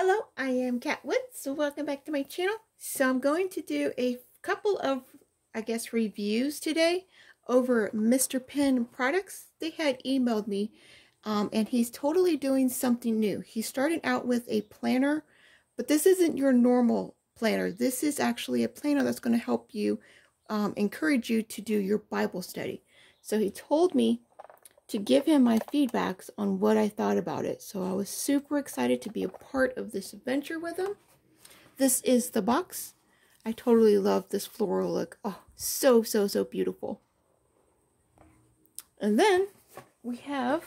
Hello, I am Kat Woods, so welcome back to my channel. So I'm going to do a couple of, I guess, reviews today over Mr. Pen products. They had emailed me, um, and he's totally doing something new. He's starting out with a planner, but this isn't your normal planner. This is actually a planner that's going to help you, um, encourage you to do your Bible study. So he told me to give him my feedbacks on what I thought about it. So I was super excited to be a part of this adventure with him. This is the box. I totally love this floral look. Oh, so, so, so beautiful. And then we have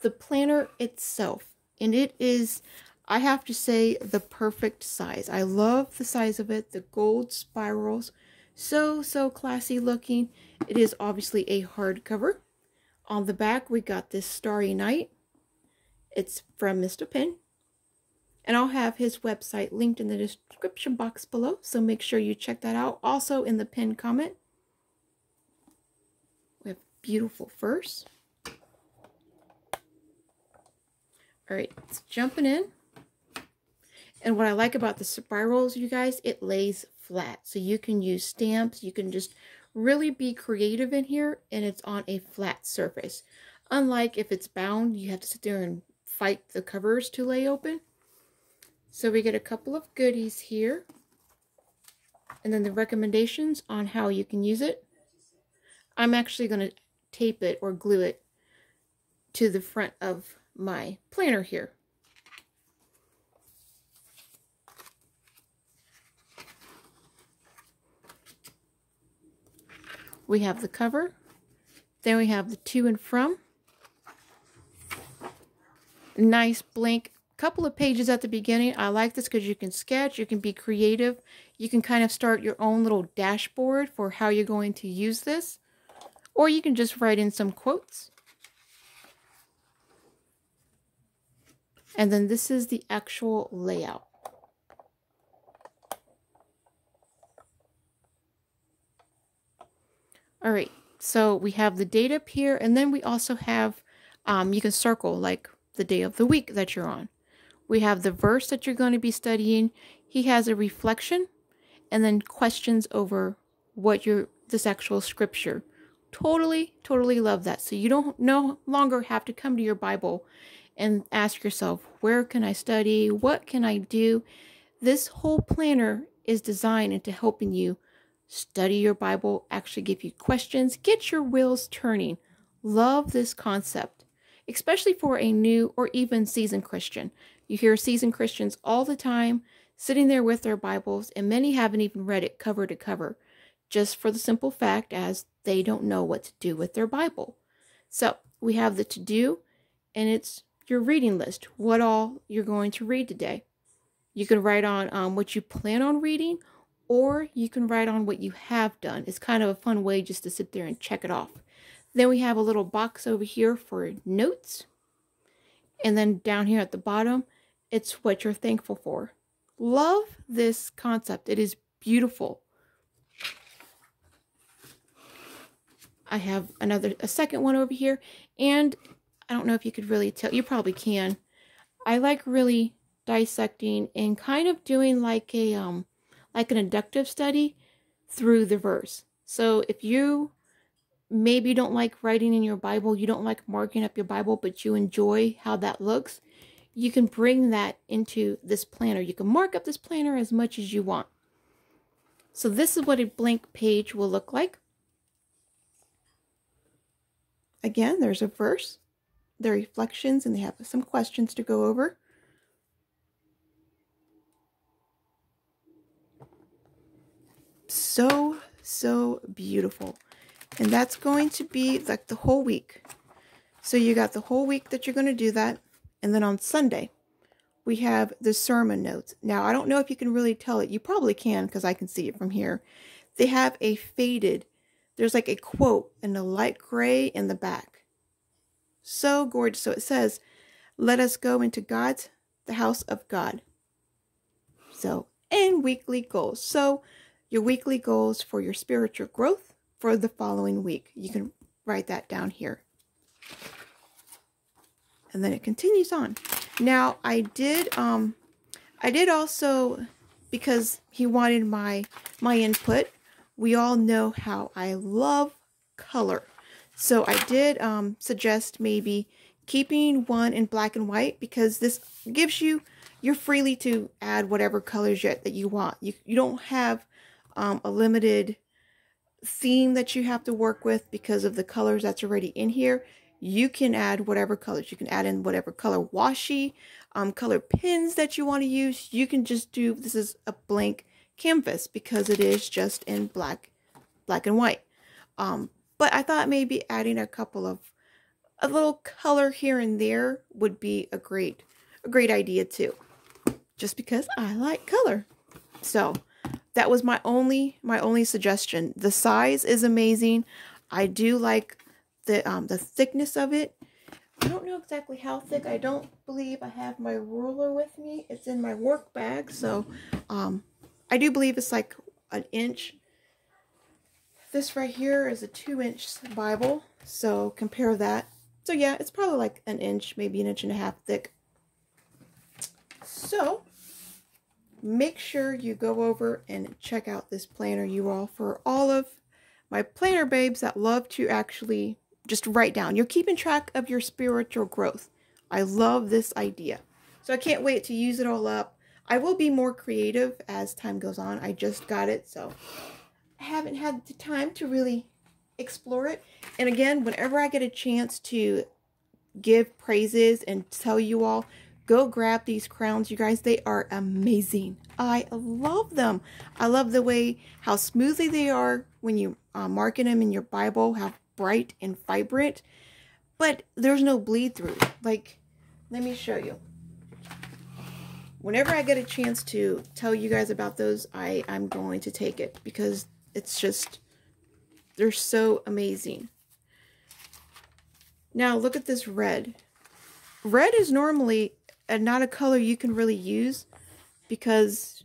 the planner itself. And it is, I have to say, the perfect size. I love the size of it. The gold spirals. So, so classy looking. It is obviously a hardcover. On the back, we got this Starry Night. It's from Mr. Pen. And I'll have his website linked in the description box below, so make sure you check that out. Also in the pinned comment. We have beautiful furs. Alright, it's jumping in. And what I like about the spirals, you guys, it lays flat. So you can use stamps, you can just really be creative in here and it's on a flat surface. Unlike if it's bound, you have to sit there and fight the covers to lay open. So we get a couple of goodies here. And then the recommendations on how you can use it. I'm actually going to tape it or glue it to the front of my planner here. We have the cover. Then we have the to and from. Nice blank couple of pages at the beginning. I like this because you can sketch, you can be creative. You can kind of start your own little dashboard for how you're going to use this. Or you can just write in some quotes. And then this is the actual layout. All right, so we have the date up here, and then we also have, um, you can circle like the day of the week that you're on. We have the verse that you're going to be studying. He has a reflection, and then questions over what your this actual scripture. Totally, totally love that. So you don't no longer have to come to your Bible and ask yourself, where can I study? What can I do? This whole planner is designed into helping you study your Bible, actually give you questions, get your wheels turning. Love this concept, especially for a new or even seasoned Christian. You hear seasoned Christians all the time sitting there with their Bibles, and many haven't even read it cover to cover, just for the simple fact as they don't know what to do with their Bible. So we have the to do, and it's your reading list, what all you're going to read today. You can write on um, what you plan on reading or you can write on what you have done. It's kind of a fun way just to sit there and check it off. Then we have a little box over here for notes. And then down here at the bottom, it's what you're thankful for. Love this concept. It is beautiful. I have another, a second one over here. And I don't know if you could really tell. You probably can. I like really dissecting and kind of doing like a, um, like an inductive study through the verse. So if you maybe don't like writing in your Bible, you don't like marking up your Bible, but you enjoy how that looks, you can bring that into this planner. You can mark up this planner as much as you want. So this is what a blank page will look like. Again, there's a verse, the reflections, and they have some questions to go over. So, so beautiful. And that's going to be like the whole week. So you got the whole week that you're going to do that. And then on Sunday, we have the sermon notes. Now, I don't know if you can really tell it. You probably can because I can see it from here. They have a faded, there's like a quote in the light gray in the back. So gorgeous. So it says, let us go into God's, the house of God. So, and weekly goals. So your weekly goals for your spiritual growth for the following week. You can write that down here. And then it continues on. Now, I did um, I did also, because he wanted my my input, we all know how I love color. So I did um, suggest maybe keeping one in black and white because this gives you, you're freely to add whatever colors yet that you want. You, you don't have um, a limited theme that you have to work with because of the colors that's already in here. You can add whatever colors. You can add in whatever color washi, um, color pins that you want to use. You can just do, this is a blank canvas because it is just in black, black and white. Um, but I thought maybe adding a couple of a little color here and there would be a great a great idea too. Just because I like color. So that was my only my only suggestion. The size is amazing. I do like the um the thickness of it. I don't know exactly how thick. I don't believe I have my ruler with me. It's in my work bag, so um I do believe it's like an inch this right here is a two inch Bible, so compare that. So yeah, it's probably like an inch, maybe an inch and a half thick. So make sure you go over and check out this planner you all for all of my planner babes that love to actually just write down. You're keeping track of your spiritual growth. I love this idea. So I can't wait to use it all up. I will be more creative as time goes on. I just got it, so I haven't had the time to really explore it. And again, whenever I get a chance to give praises and tell you all, go grab these crowns, you guys. They are amazing. I love them. I love the way how smoothly they are when you uh, marking them in your Bible, how bright and vibrant. But there's no bleed through. Like, let me show you. Whenever I get a chance to tell you guys about those, I, I'm going to take it because it's just, they're so amazing. Now look at this red. Red is normally not a color you can really use because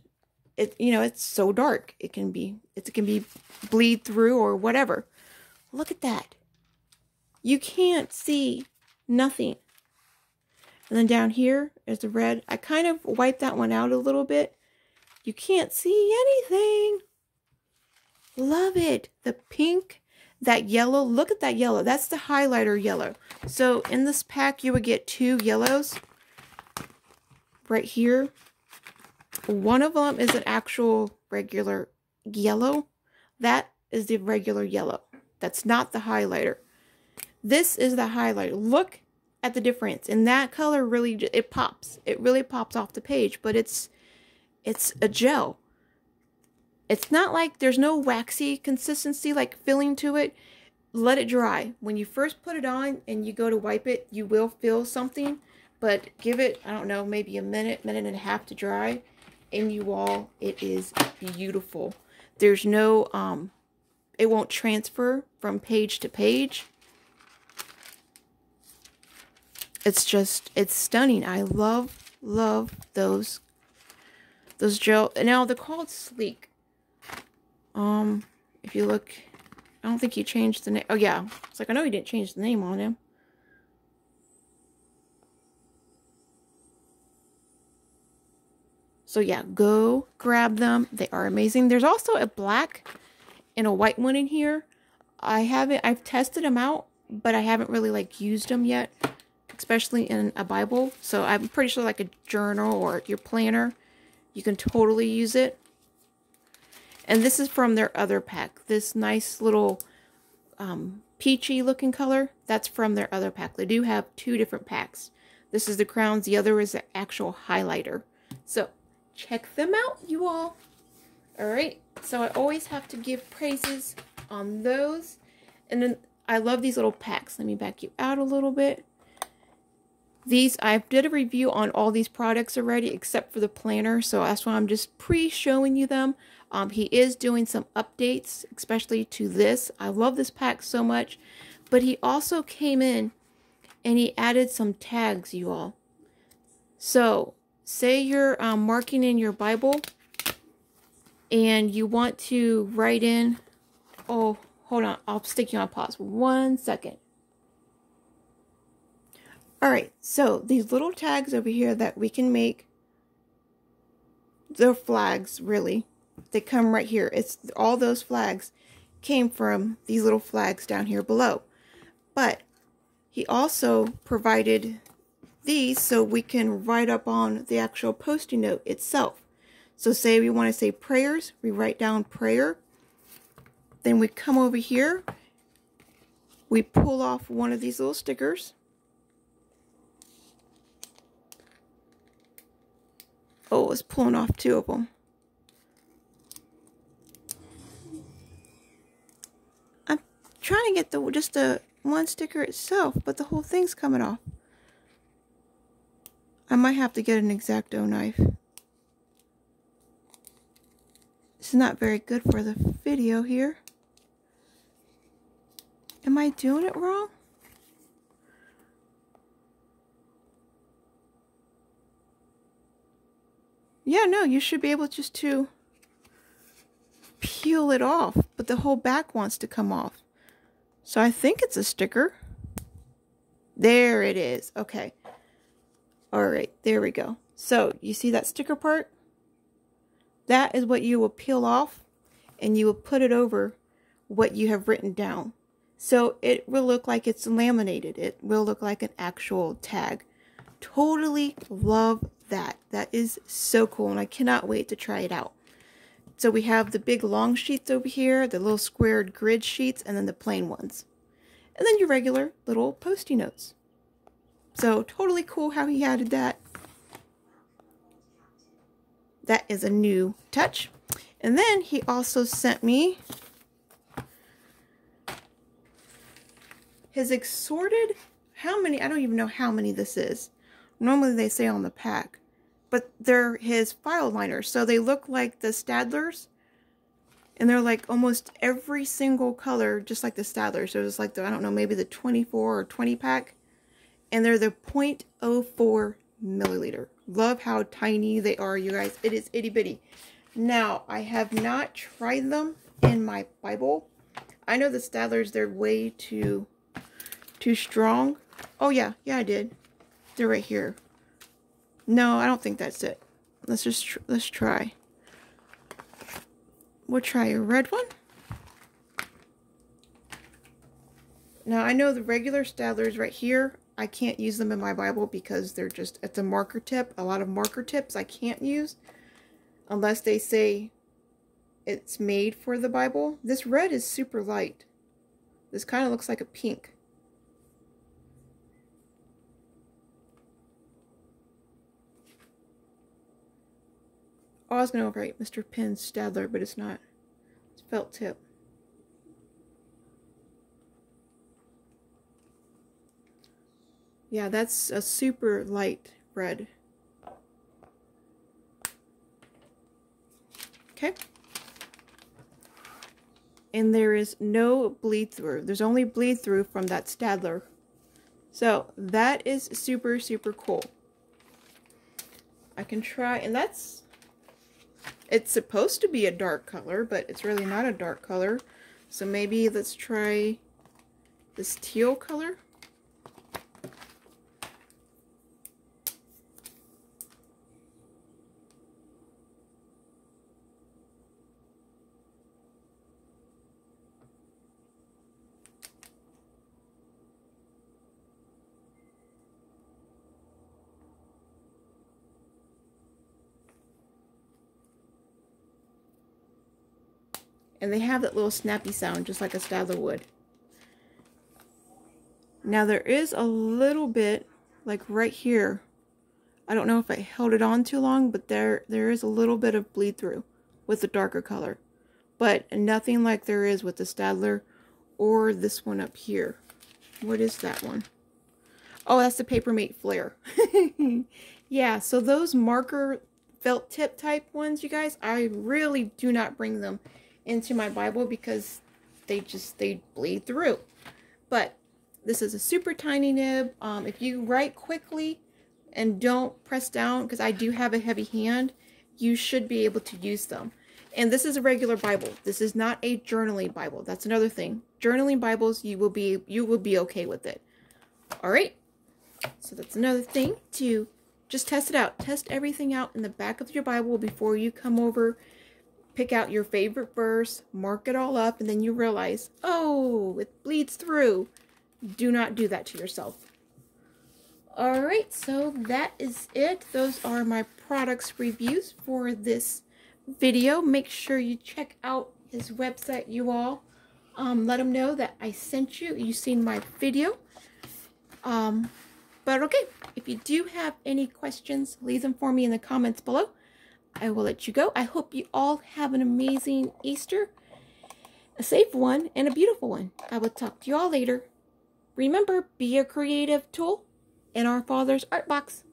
it, you know, it's so dark. It can be, it can be bleed through or whatever. Look at that. You can't see nothing. And then down here is the red. I kind of wiped that one out a little bit. You can't see anything. Love it. The pink, that yellow. Look at that yellow. That's the highlighter yellow. So in this pack, you would get two yellows right here. One of them is an actual regular yellow. That is the regular yellow. That's not the highlighter. This is the highlighter. Look at the difference. And that color really, it pops. It really pops off the page, but it's, it's a gel. It's not like there's no waxy consistency like filling to it. Let it dry. When you first put it on and you go to wipe it, you will feel something. But give it, I don't know, maybe a minute, minute and a half to dry. And you all, it is beautiful. There's no, um, it won't transfer from page to page. It's just, it's stunning. I love, love those, those gel. Now, they're called Sleek. Um, if you look, I don't think he changed the name. Oh, yeah. It's like, I know he didn't change the name on him. So yeah, go grab them. They are amazing. There's also a black and a white one in here. I haven't, I've tested them out, but I haven't really like used them yet, especially in a Bible. So I'm pretty sure like a journal or your planner, you can totally use it. And this is from their other pack. This nice little um, peachy looking color, that's from their other pack. They do have two different packs. This is the crowns. The other is the actual highlighter. So check them out, you all. All right. So I always have to give praises on those. And then I love these little packs. Let me back you out a little bit. These, I did a review on all these products already except for the planner. So that's why I'm just pre-showing you them. Um, he is doing some updates, especially to this. I love this pack so much. But he also came in and he added some tags, you all. So, say you're um, marking in your Bible and you want to write in, oh, hold on, I'll stick you on pause. One second. All right, so these little tags over here that we can make the flags, really. They come right here. It's all those flags came from these little flags down here below. But he also provided these so we can write up on the actual post-it note itself. So say we want to say prayers, we write down prayer. Then we come over here, we pull off one of these little stickers. Oh, it's pulling off two of them. I'm trying to get the just the one sticker itself, but the whole thing's coming off. I might have to get an X-Acto knife. This is not very good for the video here. Am I doing it wrong? Yeah, no, you should be able just to peel it off, but the whole back wants to come off. So I think it's a sticker. There it is. Okay. All right, there we go. So you see that sticker part? That is what you will peel off and you will put it over what you have written down. So it will look like it's laminated. It will look like an actual tag. Totally love that. That is so cool and I cannot wait to try it out. So we have the big long sheets over here, the little squared grid sheets, and then the plain ones. And then your regular little post-it notes. So totally cool how he added that. That is a new touch. And then he also sent me his assorted, how many, I don't even know how many this is. Normally they say on the pack, but they're his fine liners. So they look like the Staedtlers And they're like almost every single color, just like the Staedtlers. So it's like the, I don't know, maybe the 24 or 20 pack. And they're the 0.04 milliliter. Love how tiny they are, you guys. It is itty bitty. Now, I have not tried them in my Bible. I know the Staedtlers, they're way too, too strong. Oh, yeah. Yeah, I did. They're right here. No, I don't think that's it. Let's just, tr let's try. We'll try a red one. Now, I know the regular Staedtlers right here. I can't use them in my Bible because they're just, it's a marker tip. A lot of marker tips I can't use unless they say it's made for the Bible. This red is super light. This kind of looks like a pink. Oh, I was going to write Mr. Pen Staedtler, but it's not. It's felt tip. Yeah, that's a super light red. Okay. And there is no bleed through. There's only bleed through from that Staedtler. So that is super, super cool. I can try, and that's, it's supposed to be a dark color, but it's really not a dark color. So maybe let's try this teal color. And they have that little snappy sound, just like a Staedtler would. Now there is a little bit, like right here. I don't know if I held it on too long, but there there is a little bit of bleed through with the darker color. But nothing like there is with the Staedtler or this one up here. What is that one? Oh, that's the Papermate Flare. yeah, so those marker felt tip type ones, you guys, I really do not bring them into my Bible because they just, they bleed through. But this is a super tiny nib. Um, if you write quickly and don't press down, because I do have a heavy hand, you should be able to use them. And this is a regular Bible. This is not a journaling Bible. That's another thing. Journaling Bibles, you will be you will be okay with it. All right. So that's another thing to just test it out. Test everything out in the back of your Bible before you come over. Pick out your favorite verse, mark it all up, and then you realize, oh, it bleeds through. Do not do that to yourself. Alright, so that is it. Those are my products reviews for this video. Make sure you check out his website, you all. Um, let him know that I sent you. You've seen my video. Um, but okay, if you do have any questions, leave them for me in the comments below. I will let you go. I hope you all have an amazing Easter, a safe one, and a beautiful one. I will talk to you all later. Remember, be a creative tool in our Father's Art Box.